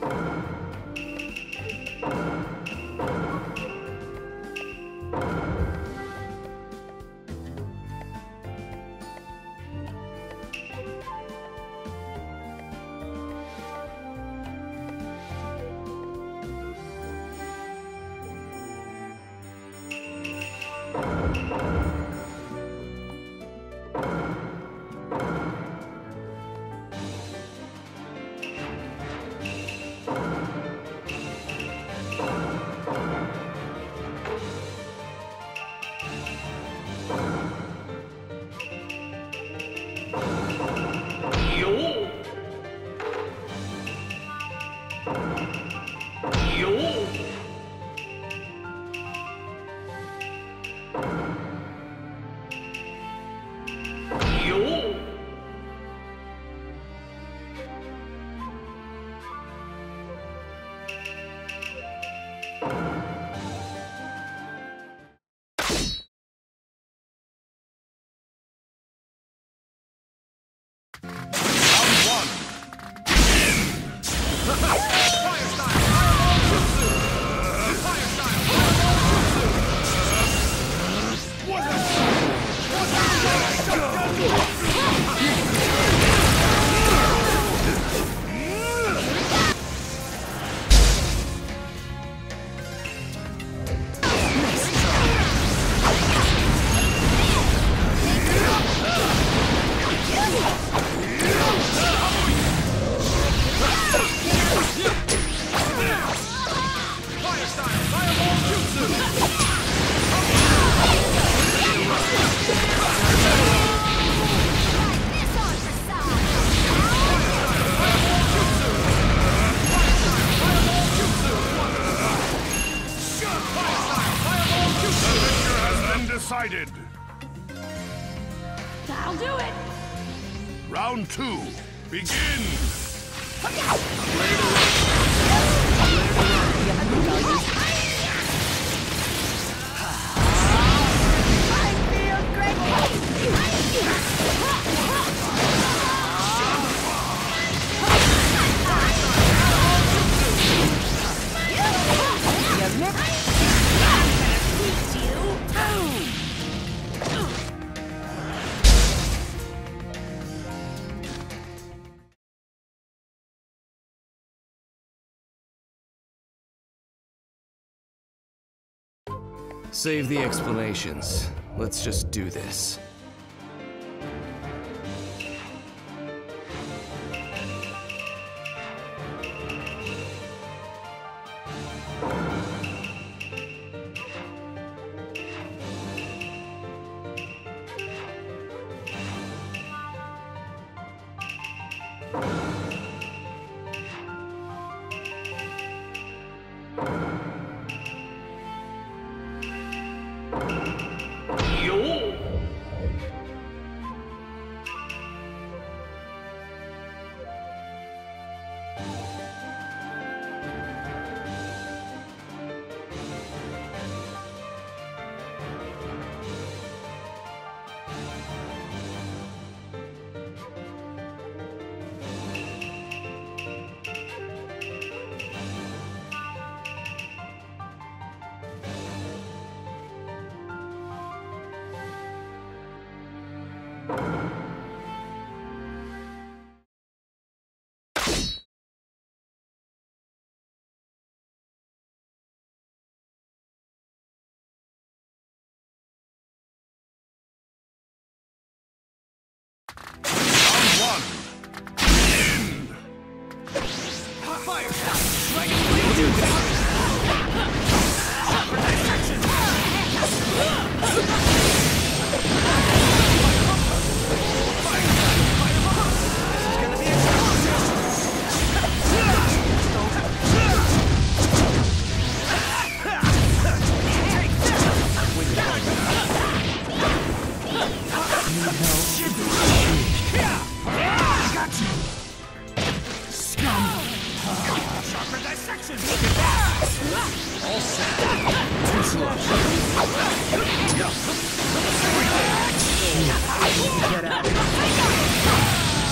Thank decided. I'll do it! Round two, begin! Save the explanations. Let's just do this. Round Get out. This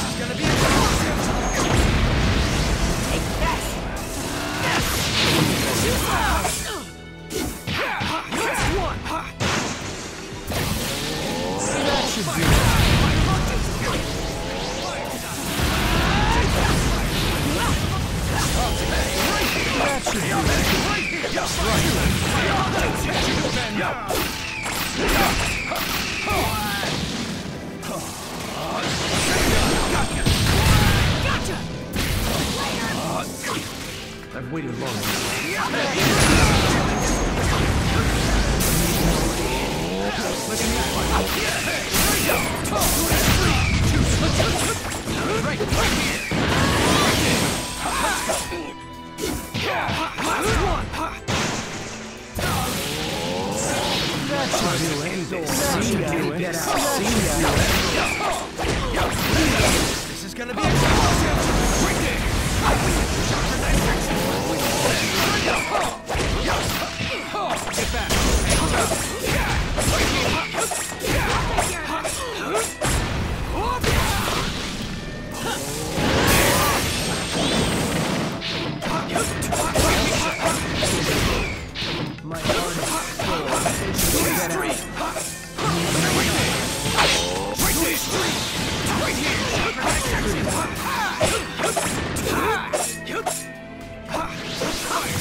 is gonna be a contest. Take this. Too slow. This one. See, that should do it. Waited long enough.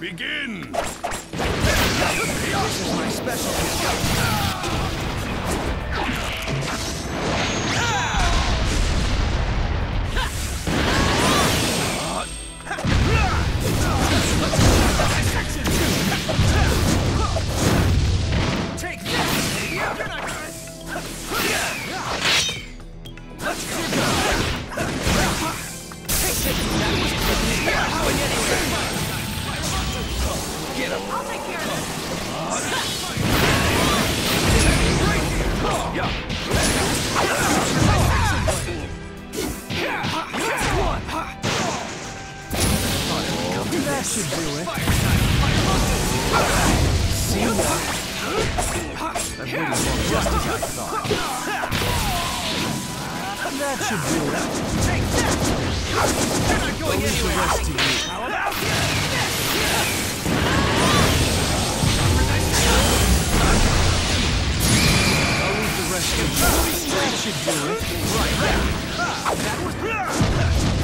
Begin. This is my specialty. Should do it. Take that! You're not going anywhere! rest to you. How about rest to you. That should do it. Right. That was...